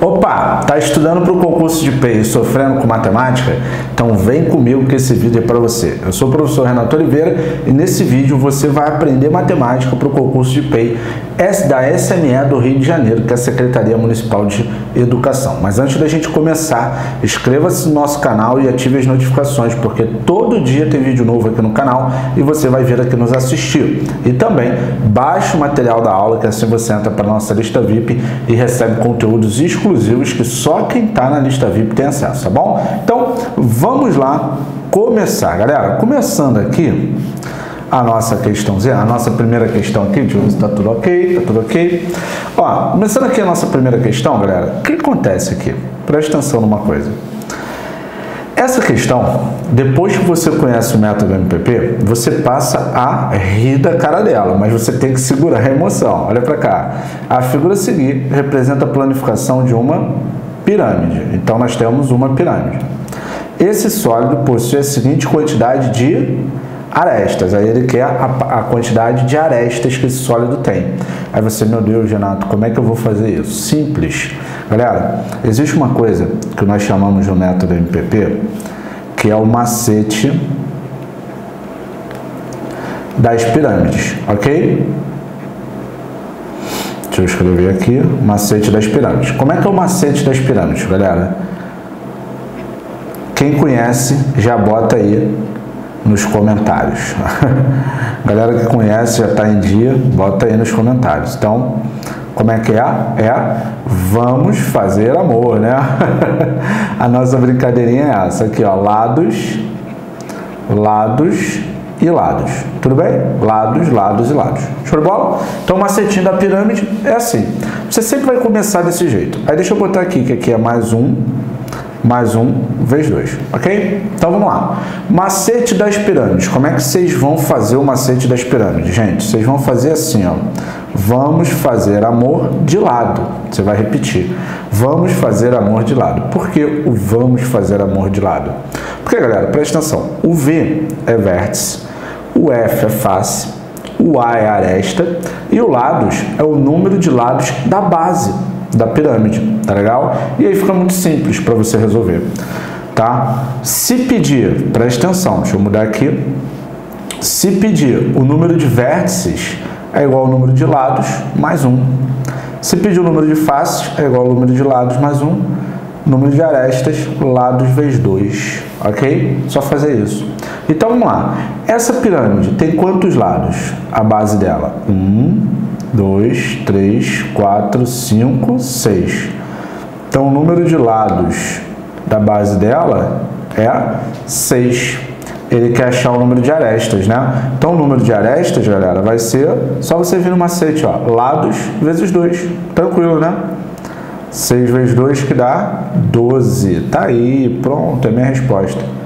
Opa, tá estudando para o concurso de PEI sofrendo com matemática? Então vem comigo que esse vídeo é para você. Eu sou o professor Renato Oliveira e nesse vídeo você vai aprender matemática para o concurso de PEI da SME do Rio de Janeiro, que é a Secretaria Municipal de Educação. Mas antes da gente começar, inscreva-se no nosso canal e ative as notificações, porque todo dia tem vídeo novo aqui no canal e você vai vir aqui nos assistir. E também baixe o material da aula, que assim você entra para nossa lista VIP e recebe conteúdos exclusivos que só quem está na lista VIP tem acesso, tá bom? Então, vamos lá começar, galera. Começando aqui, a nossa questãozinha, a nossa primeira questão aqui, deixa eu está tudo ok, está tudo ok. Ó, começando aqui a nossa primeira questão, galera, o que acontece aqui? Presta atenção numa coisa. Essa questão, depois que você conhece o método MPP, você passa a rir da cara dela, mas você tem que segurar a emoção. Olha para cá. A figura a seguir representa a planificação de uma pirâmide. Então nós temos uma pirâmide. Esse sólido possui a seguinte quantidade de arestas. Aí ele quer a, a, quantidade de arestas que esse sólido tem. Aí você, meu Deus, Renato, como é que eu vou fazer isso? Simples. Galera, existe uma coisa que nós chamamos no método MPP, que é o macete das pirâmides, ok? Deixa eu escrever aqui, macete das pirâmides. Como é que é o macete das pirâmides, galera? Quem conhece, já bota aí nos comentários. Galera que conhece, já está em dia, bota aí nos comentários. Então, como é que é? É vamos fazer amor, né? A nossa brincadeirinha é essa aqui, ó, lados, lados e lados. Tudo bem? Lados, lados e lados. Show de bola? Então, o macetinho da pirâmide é assim. Você sempre vai começar desse jeito. Aí deixa eu botar aqui que aqui é mais um, mais um vezes dois, ok? Então vamos lá. Macete das pirâmides. Como é que vocês vão fazer o macete das pirâmides? Gente, vocês vão fazer assim, ó. Vamos fazer amor de lado. Você vai repetir. Vamos fazer amor de lado. Por que o vamos fazer amor de lado? Porque, galera, presta atenção. O V é vértice, o F é face, o A é aresta e o lados é o número de lados da base da pirâmide, tá legal? E aí fica muito simples para você resolver, tá? Se pedir, preste atenção, deixa eu mudar aqui. Se pedir o número de vértices é igual ao número de lados mais um. Se pedir o número de faces é igual ao número de lados mais um. Número de arestas, lados vezes 2, ok? Só fazer isso. Então vamos lá. Essa pirâmide tem quantos lados? A base dela? Um, 2, 3, 4, 5, 6. Então, o número de lados da base dela é 6. Ele quer achar o número de arestas, né? Então, o número de arestas, galera, vai ser... Só você vir no macete, ó. Lados vezes 2. Tranquilo, né? 6 vezes 2 que dá 12. Tá aí, pronto, é minha resposta.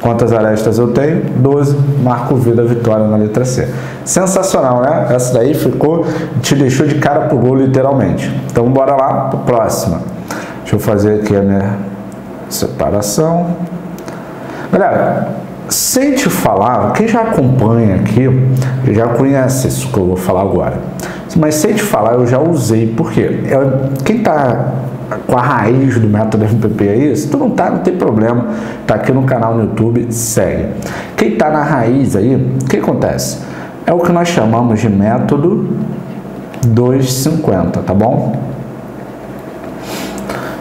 Quantas arestas eu tenho? 12. Marco V da vitória na letra C. Sensacional, né? Essa daí ficou, te deixou de cara pro gol, literalmente. Então, bora lá para próxima. Deixa eu fazer aqui a minha separação. Galera, sem te falar, quem já acompanha aqui, já conhece isso que eu vou falar agora. Mas sem te falar, eu já usei, por quê? Quem está com a raiz do método MPP aí, se tu não tá, não tem problema, tá aqui no canal no YouTube, segue. Quem tá na raiz aí, o que acontece? É o que nós chamamos de método 250, tá bom?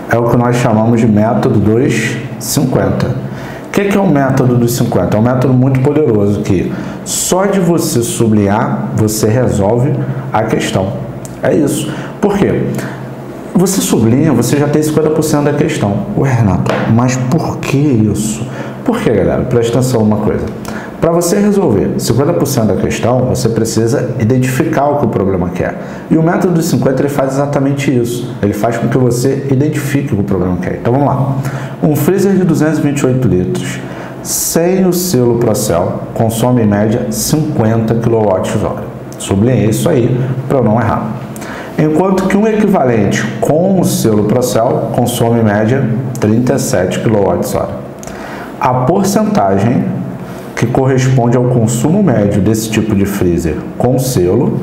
É o que nós chamamos de método 250. O que, que é o método dos 50? É um método muito poderoso que só de você sublinhar, você resolve a questão. É isso. Por quê? Você sublinha, você já tem 50% da questão. Ué, Renato, mas por que isso? Por que, galera? Presta atenção numa coisa. Para você resolver 50% da questão, você precisa identificar o que o problema quer. E o método dos 50 ele faz exatamente isso. Ele faz com que você identifique o que o problema quer. Então vamos lá. Um freezer de 228 litros sem o selo Procel consome em média 50 kWh. Sublinhei isso aí para eu não errar enquanto que um equivalente com o selo Procel consome em média 37 kWh. A porcentagem que corresponde ao consumo médio desse tipo de freezer com selo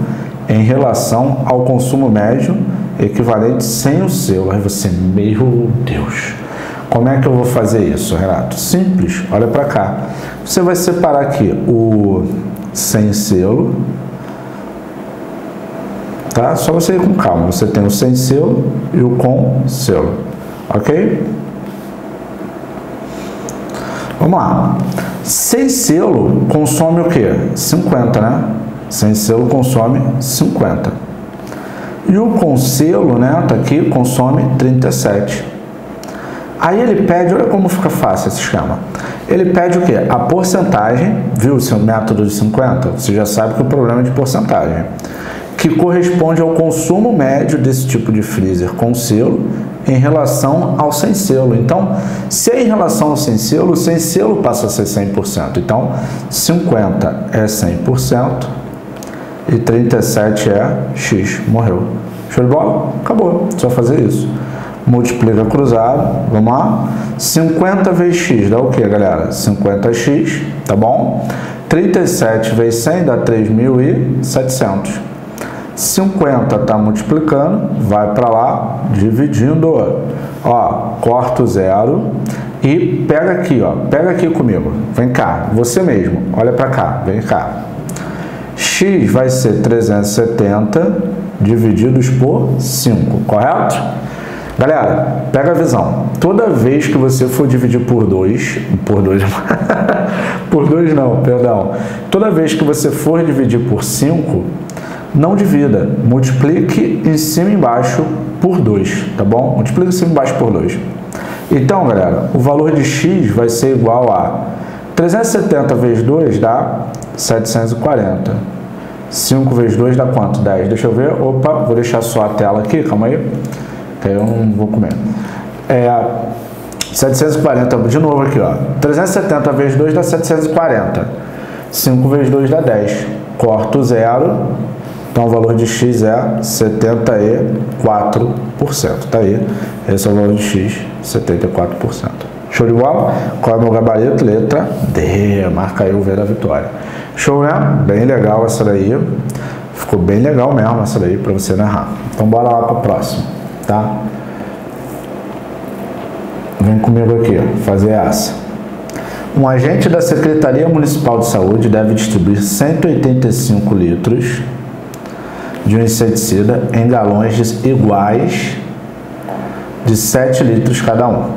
em relação ao consumo médio equivalente sem o selo. Aí você, meu Deus, como é que eu vou fazer isso, Renato? Simples, olha para cá. Você vai separar aqui o sem selo, tá? Só você ir com calma. Você tem o sem selo e o com selo, ok? Vamos lá. Sem selo consome o quê? 50, né? Sem selo consome 50. E o com selo, né? Tá aqui, consome 37. Aí ele pede, olha como fica fácil esse esquema. Ele pede o quê? A porcentagem, viu o método de 50? Você já sabe que o problema é de porcentagem. Que corresponde ao consumo médio desse tipo de freezer com selo em relação ao sem selo. Então, se é em relação ao sem selo, o sem selo passa a ser 100%. Então, 50 é 100% e 37 é X. Morreu. Show de bola? Acabou. Só fazer isso multiplica cruzado, vamos lá? 50 vezes x dá o que, galera? 50x, tá bom? 37 vezes 100 dá 3.700. 50 está multiplicando, vai para lá, dividindo, ó, corta o zero e pega aqui, ó, pega aqui comigo, vem cá, você mesmo, olha para cá, vem cá. x vai ser 370 divididos por 5, correto? Galera, pega a visão. Toda vez que você for dividir por 2, por 2, por 2 não, perdão. Toda vez que você for dividir por 5, não divida, multiplique em cima e embaixo por 2, tá bom? Multiplique em cima e embaixo por 2. Então, galera, o valor de x vai ser igual a 370 vezes 2 dá 740. 5 vezes 2 dá quanto? 10. Deixa eu ver. Opa, vou deixar só a tela aqui, calma aí que eu não vou comer. É, 740, de novo aqui, ó. 370 vezes 2 dá 740. 5 vezes 2 dá 10. Corto zero, então o valor de x é 74%. Tá aí, esse é o valor de x, 74%. Show de bola? Qual é o meu gabarito? Letra D. Marca aí o V da vitória. Show, né? Bem legal essa daí. Ficou bem legal mesmo essa daí para você narrar. Então bora lá para a próxima tá? Vem comigo aqui, fazer essa. Um agente da Secretaria Municipal de Saúde deve distribuir 185 litros de um inseticida em galões iguais de 7 litros cada um.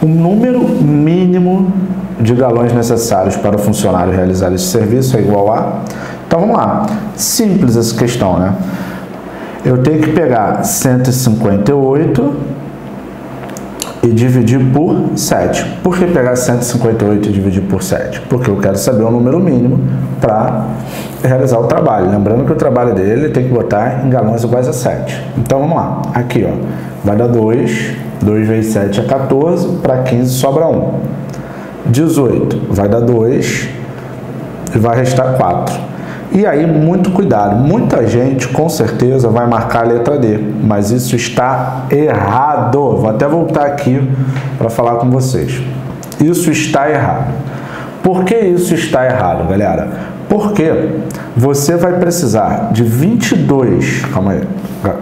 O número mínimo de galões necessários para o funcionário realizar esse serviço é igual a. Então vamos lá. Simples essa questão, né? eu tenho que pegar 158 e dividir por 7. Por que pegar 158 e dividir por 7? Porque eu quero saber o número mínimo para realizar o trabalho. Lembrando que o trabalho dele tem que botar em galões iguais a 7. Então vamos lá. Aqui, ó, vai dar 2. 2 vezes 7 é 14. Para 15 sobra 1. 18 vai dar 2 e vai restar 4. E aí, muito cuidado. Muita gente, com certeza, vai marcar a letra D, mas isso está errado. Vou até voltar aqui para falar com vocês. Isso está errado. Por que isso está errado, galera? Porque você vai precisar de 22, calma aí,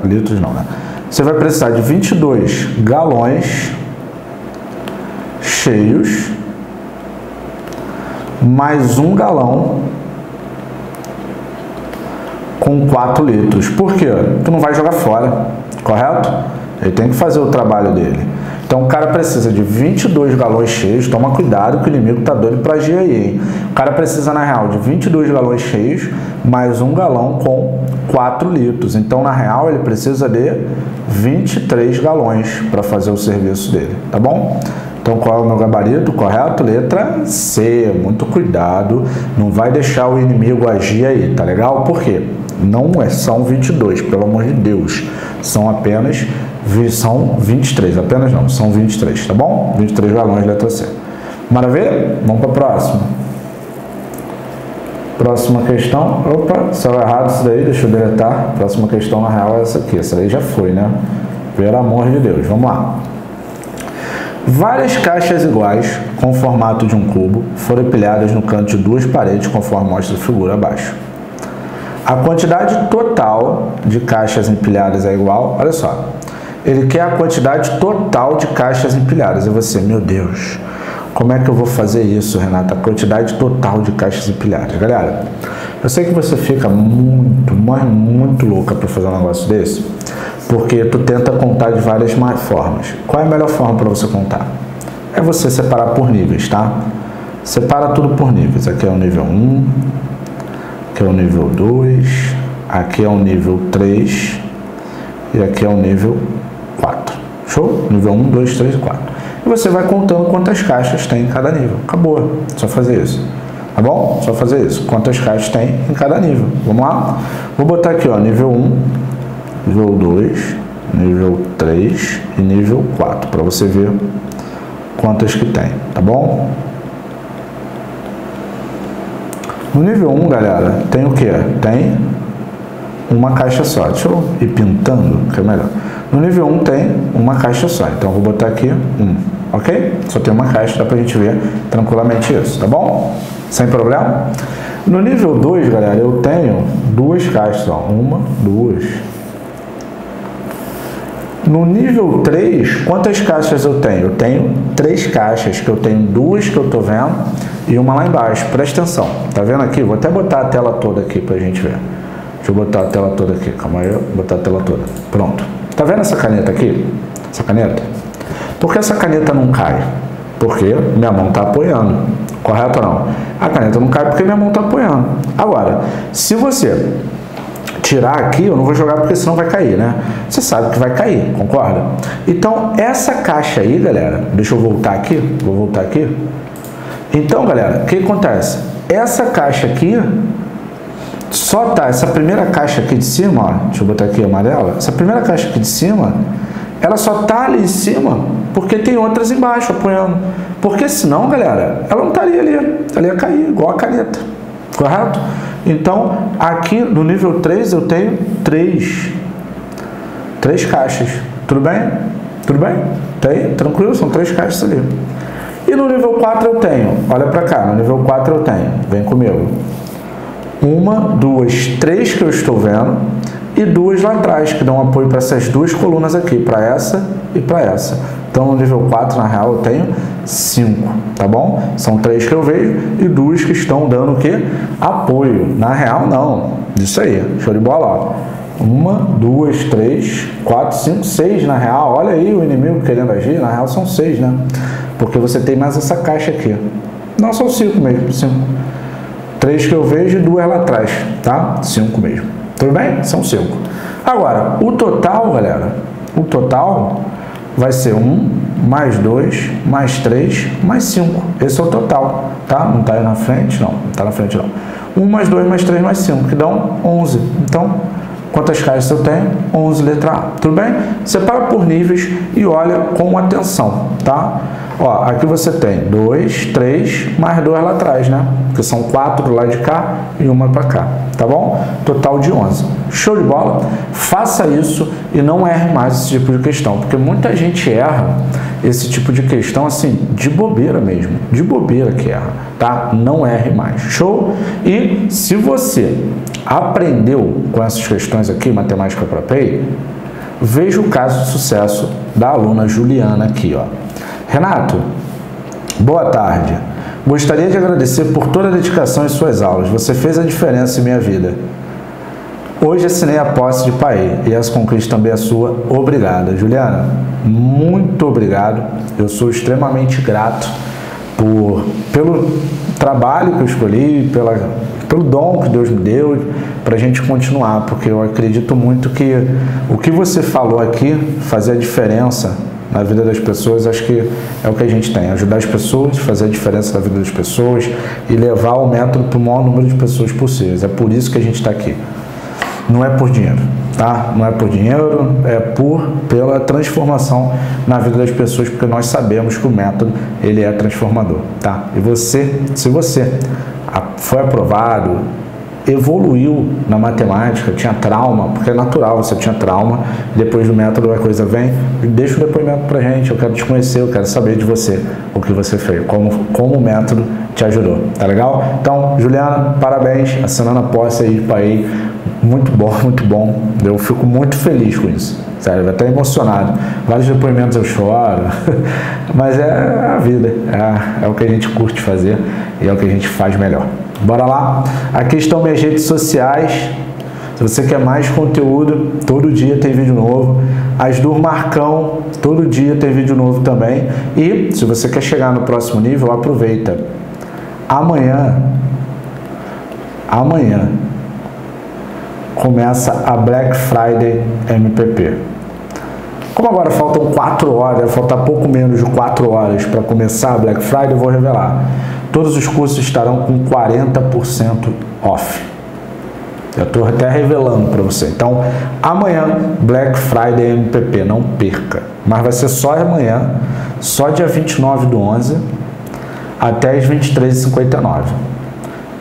litros não, né? Você vai precisar de 22 galões cheios mais um galão com 4 litros. Por quê? Tu não vai jogar fora, correto? Ele tem que fazer o trabalho dele. Então o cara precisa de 22 galões cheios, toma cuidado que o inimigo tá doido para agir aí, hein? O cara precisa, na real, de 22 galões cheios, mais um galão com 4 litros. Então, na real, ele precisa de 23 galões para fazer o serviço dele, tá bom? Então, qual é o meu gabarito? Correto? Letra C. Muito cuidado. Não vai deixar o inimigo agir aí, tá legal? Por quê? Não é, são 22, pelo amor de Deus. São apenas são 23. Apenas não, são 23, tá bom? 23 galões, letra C. Maravilha? Vamos para a próxima. Próxima questão. Opa, saiu errado isso daí, deixa eu deletar. Próxima questão, na real, é essa aqui. Essa daí já foi, né? Pelo amor de Deus. Vamos lá. Várias caixas iguais, com o formato de um cubo, foram empilhadas no canto de duas paredes, conforme mostra a figura abaixo. A quantidade total de caixas empilhadas é igual, olha só, ele quer a quantidade total de caixas empilhadas. E você, meu Deus, como é que eu vou fazer isso, Renata? A quantidade total de caixas empilhadas. Galera, eu sei que você fica muito, mas muito louca para fazer um negócio desse, porque tu tenta contar de várias formas. Qual é a melhor forma para você contar? É você separar por níveis, tá? Separa tudo por níveis. Aqui é o nível 1, aqui é o nível 2, aqui é o nível 3 e aqui é o nível 4. Show? Nível 1, 2, 3 e 4. E você vai contando quantas caixas tem em cada nível. Acabou. Só fazer isso. Tá bom? Só fazer isso. Quantas caixas tem em cada nível. Vamos lá? Vou botar aqui, ó, nível 1, nível 2, nível 3 e nível 4, para você ver quantas que tem, tá bom? No nível 1, galera, tem o que? Tem uma caixa só. Deixa eu ir pintando, que é melhor. No nível 1 tem uma caixa só. Então, eu vou botar aqui 1, ok? Só tem uma caixa, dá pra gente ver tranquilamente isso, tá bom? Sem problema? No nível 2, galera, eu tenho duas caixas, ó. Uma, duas. No nível 3, quantas caixas eu tenho? Eu tenho três caixas, que eu tenho duas que eu tô vendo e uma lá embaixo. Presta atenção. Tá vendo aqui? Vou até botar a tela toda aqui pra gente ver. Deixa eu botar a tela toda aqui. Calma aí, botar a tela toda. Pronto. Tá vendo essa caneta aqui? Essa caneta? Por que essa caneta não cai? Porque minha mão está apoiando. Correto ou não? A caneta não cai porque minha mão está apoiando. Agora, se você tirar aqui, eu não vou jogar porque senão vai cair, né? Você sabe que vai cair, concorda? Então, essa caixa aí, galera, deixa eu voltar aqui, vou voltar aqui. Então, galera, o que acontece? Essa caixa aqui, só tá, essa primeira caixa aqui de cima, ó, deixa eu botar aqui amarela, essa primeira caixa aqui de cima, ela só tá ali em cima porque tem outras embaixo apoiando. Porque senão, galera, ela não estaria ali, ela ia cair igual a caneta, correto? Então, aqui no nível 3 eu tenho três, três caixas, tudo bem? Tudo bem? Tem? Tranquilo? São três caixas ali. E no nível 4 eu tenho, olha para cá, no nível 4 eu tenho, vem comigo. Uma, duas, três que eu estou vendo e duas lá atrás, que dão apoio para essas duas colunas aqui, para essa e para essa. Então, no nível 4, na real, eu tenho 5, tá bom? São três que eu vejo e duas que estão dando o quê? Apoio. Na real, não. Isso aí, show de bola, ó. Uma, duas, três, quatro, cinco, seis na real. Olha aí o inimigo querendo agir. Na real são seis, né? Porque você tem mais essa caixa aqui. Não, são cinco mesmo. Cinco. Três que eu vejo e duas lá atrás, tá? Cinco mesmo. Tudo bem? São cinco. Agora, o total, galera, o total vai ser um mais dois mais três mais cinco. Esse é o total, tá? Não está aí na frente? Não, não está na frente não. Um mais dois mais três mais cinco, que dão onze. Então, Quantas caixas eu tenho? 11 letra A. Tudo bem? Separa por níveis e olha com atenção, tá? Ó, aqui você tem 2, 3, mais 2 lá atrás, né? Porque são 4 do lado de cá e uma para cá, tá bom? Total de 11. Show de bola? Faça isso e não erre mais esse tipo de questão, porque muita gente erra esse tipo de questão assim, de bobeira mesmo, de bobeira que erra, tá? Não erre mais. Show? E se você aprendeu com essas questões aqui, matemática para PEI, veja o caso de sucesso da aluna Juliana aqui, ó. Renato, boa tarde. Gostaria de agradecer por toda a dedicação em suas aulas. Você fez a diferença em minha vida. Hoje assinei a posse de pai e essa conquista também é sua. Obrigada, Juliana. Muito obrigado. Eu sou extremamente grato por, pelo trabalho que eu escolhi, pela, pelo dom que Deus me deu para a gente continuar, porque eu acredito muito que o que você falou aqui fazia a diferença na vida das pessoas, acho que é o que a gente tem, ajudar as pessoas, fazer a diferença na vida das pessoas e levar o método para o maior número de pessoas possíveis. É por isso que a gente está aqui. Não é por dinheiro, tá? Não é por dinheiro, é por pela transformação na vida das pessoas, porque nós sabemos que o método ele é transformador, tá? E você, se você foi aprovado, evoluiu na matemática, tinha trauma, porque é natural, você tinha trauma, depois do método a coisa vem, deixa o depoimento pra gente, eu quero te conhecer, eu quero saber de você, o que você fez, como, como o método te ajudou, tá legal? Então, Juliana, parabéns, assinando a posse aí para ir Muito bom, muito bom. Eu fico muito feliz com isso. Sério, até emocionado. Vários depoimentos eu choro, mas é a vida, é, é o que a gente curte fazer e é o que a gente faz melhor. Bora lá? Aqui estão minhas redes sociais. Se você quer mais conteúdo, todo dia tem vídeo novo. As do Marcão, todo dia tem vídeo novo também. E se você quer chegar no próximo nível, aproveita. Amanhã, amanhã, começa a Black Friday MPP. Como agora faltam 4 horas, falta pouco menos de 4 horas para começar a Black Friday, eu vou revelar. Todos os cursos estarão com 40% off. Eu estou até revelando para você. Então, amanhã, Black Friday MPP, não perca. Mas vai ser só amanhã, só dia 29 do 11 até as 23h59.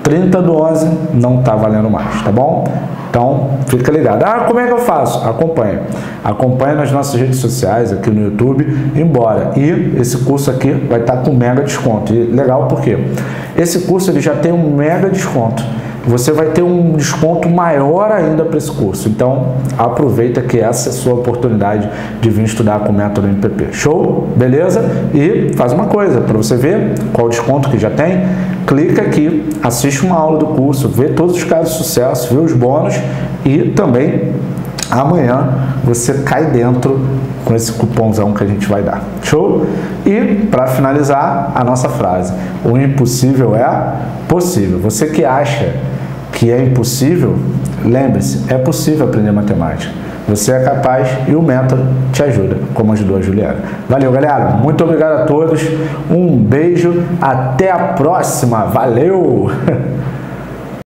30 do 11 não está valendo mais, tá bom? Então, fica ligado. Ah, como é que eu faço? Acompanhe. Acompanhe nas nossas redes sociais, aqui no YouTube, embora. E esse curso aqui vai estar com mega desconto. E legal porque esse curso ele já tem um mega desconto você vai ter um desconto maior ainda para esse curso. Então, aproveita que essa é a sua oportunidade de vir estudar com o método MPP. Show? Beleza? E faz uma coisa, para você ver qual desconto que já tem, clica aqui, assiste uma aula do curso, vê todos os casos de sucesso, vê os bônus e também amanhã você cai dentro com esse cupomzão que a gente vai dar. Show? E para finalizar a nossa frase, o impossível é possível. Você que acha que é impossível, lembre-se, é possível aprender matemática. Você é capaz e o método te ajuda, como ajudou a Juliana. Valeu, galera. Muito obrigado a todos. Um beijo. Até a próxima. Valeu!